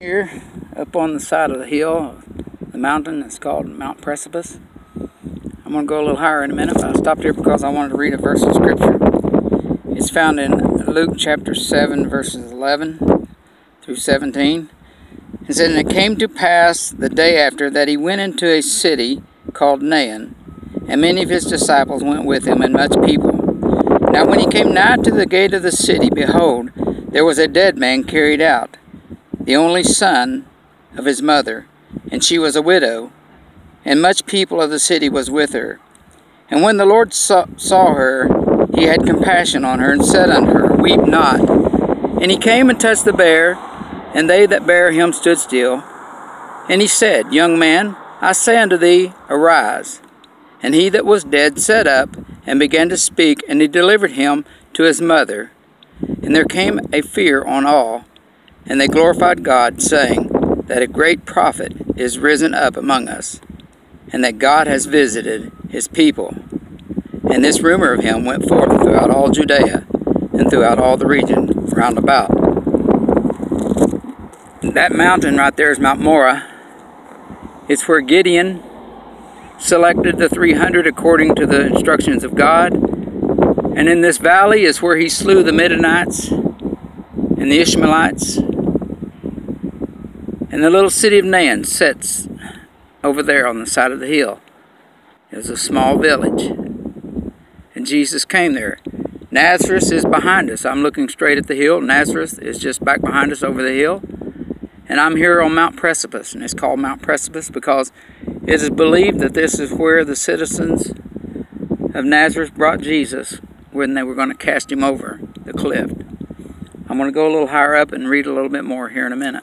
Here, up on the side of the hill, the mountain that's called Mount Precipice. I'm going to go a little higher in a minute, but I stopped here because I wanted to read a verse of Scripture. It's found in Luke chapter 7, verses 11 through 17. It said, And it came to pass the day after that he went into a city called Nain, and many of his disciples went with him, and much people. Now when he came nigh to the gate of the city, behold, there was a dead man carried out the only son of his mother, and she was a widow, and much people of the city was with her. And when the Lord saw, her, he had compassion on her, and said unto her, Weep not. And he came and touched the bier, and they that bare him stood still. And he said, Young man, I say unto thee, Arise. And he that was dead sat up, and began to speak, and he delivered him to his mother. And there came a fear on all, and they glorified God, saying that a great prophet is risen up among us, and that God has visited his people. And this rumor of him went forth throughout all Judea and throughout all the region round about. That mountain right there is Mount Moreh. It's where Gideon selected the 300 according to the instructions of God. And in this valley is where he slew the Midianites and the Ishmaelites and the little city of Nain sits over there on the side of the hill. It was a small village. And Jesus came there. Nazareth is behind us. I'm looking straight at the hill. Nazareth is just back behind us over the hill. And I'm here on Mount Precipice. And it's called Mount Precipice because it is believed that this is where the citizens of Nazareth brought Jesus when they were going to cast him over the cliff. I'm going to go a little higher up and read a little bit more here in a minute.